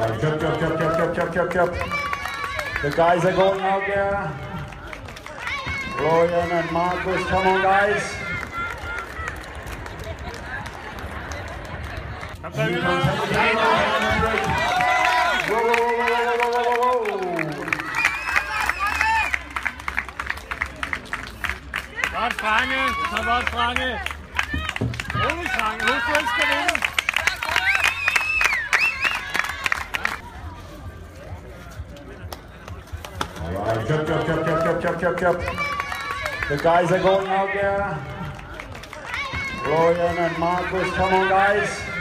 Alright, jump, jump, jump, jump, jump, jump, jump, jump. The guys are going out there. Florian and Marcus, come on guys. Here comes everybody. Whoa, whoa, whoa, whoa, whoa, whoa, whoa, whoa. Wortfrage, Alright, jump, jump, jump, jump, jump, jump, jump, jump. The guys are going out there. Florian and Marcus, come on guys.